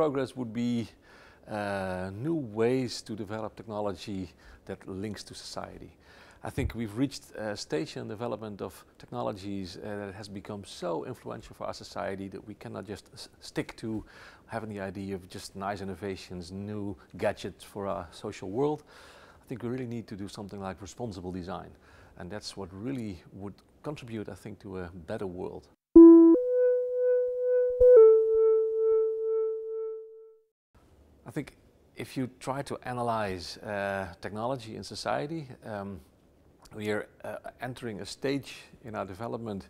progress would be uh, new ways to develop technology that links to society. I think we've reached a stage in development of technologies uh, that has become so influential for our society that we cannot just stick to having the idea of just nice innovations, new gadgets for our social world. I think we really need to do something like responsible design. And that's what really would contribute, I think, to a better world. I think if you try to analyze uh, technology in society, um, we are uh, entering a stage in our development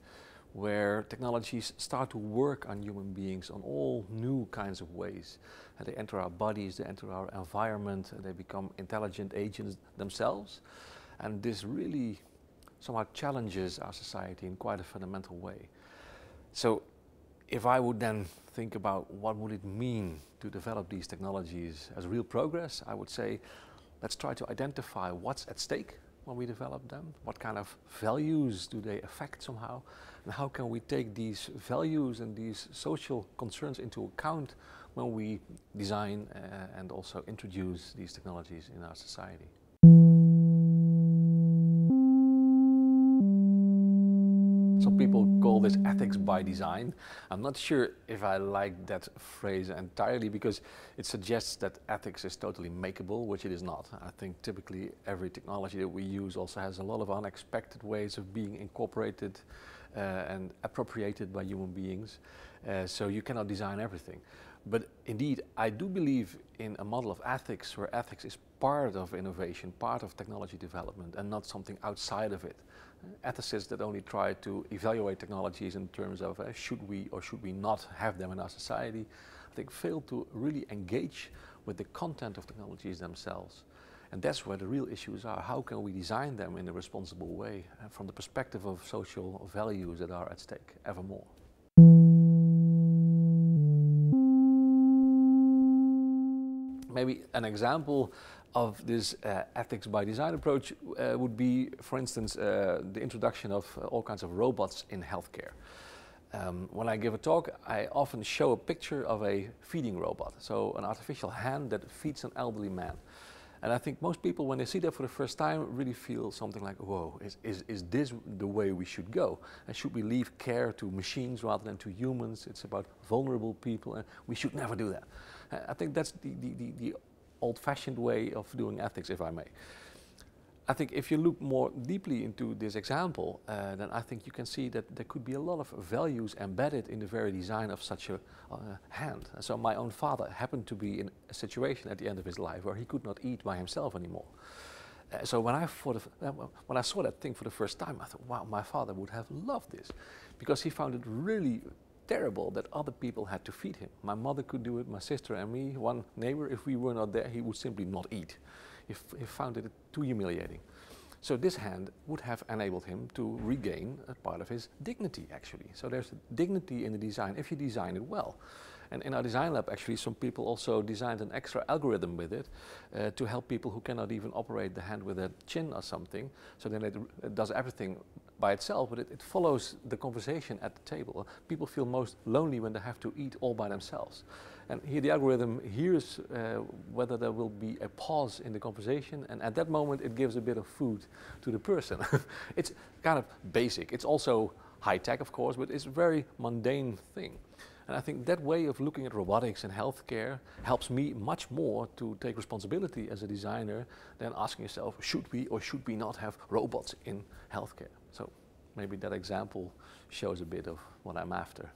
where technologies start to work on human beings on all new kinds of ways. And they enter our bodies, they enter our environment, they become intelligent agents themselves. And this really somehow challenges our society in quite a fundamental way. So if I would then think about what would it mean to develop these technologies as real progress, I would say let's try to identify what's at stake when we develop them? What kind of values do they affect somehow? And how can we take these values and these social concerns into account when we design uh, and also introduce these technologies in our society? People call this ethics by design. I'm not sure if I like that phrase entirely because it suggests that ethics is totally makeable, which it is not. I think typically every technology that we use also has a lot of unexpected ways of being incorporated uh, and appropriated by human beings. Uh, so you cannot design everything. But indeed, I do believe in a model of ethics where ethics is part of innovation, part of technology development, and not something outside of it ethicists that only try to evaluate technologies in terms of uh, should we or should we not have them in our society, I think fail to really engage with the content of technologies themselves. And that's where the real issues are. How can we design them in a responsible way uh, from the perspective of social values that are at stake ever more? Maybe an example of this uh, ethics by design approach uh, would be, for instance, uh, the introduction of uh, all kinds of robots in healthcare. Um, when I give a talk, I often show a picture of a feeding robot, so an artificial hand that feeds an elderly man. And I think most people, when they see that for the first time, really feel something like, whoa, is, is, is this the way we should go? And should we leave care to machines rather than to humans? It's about vulnerable people, and we should never do that. I think that's the, the, the, the old-fashioned way of doing ethics, if I may. I think if you look more deeply into this example, uh, then I think you can see that there could be a lot of values embedded in the very design of such a uh, hand. And so my own father happened to be in a situation at the end of his life where he could not eat by himself anymore. Uh, so when I, uh, when I saw that thing for the first time, I thought, wow, my father would have loved this. Because he found it really terrible that other people had to feed him. My mother could do it, my sister and me, one neighbor, if we were not there, he would simply not eat. He, he found it too humiliating. So this hand would have enabled him to regain a part of his dignity, actually. So there's dignity in the design if you design it well. And in our design lab, actually, some people also designed an extra algorithm with it uh, to help people who cannot even operate the hand with a chin or something. So then it, it does everything by itself, but it, it, follows the conversation at the table. People feel most lonely when they have to eat all by themselves. And here the algorithm hears uh, whether there will be a pause in the conversation, and at that moment it gives a bit of food to the person. it's kind of basic. It's also high tech, of course, but it's a very mundane thing. And I think that way of looking at robotics and healthcare helps me much more to take responsibility as a designer than asking yourself, should we or should we not have robots in healthcare? So maybe that example shows a bit of what I'm after.